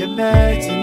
Imagine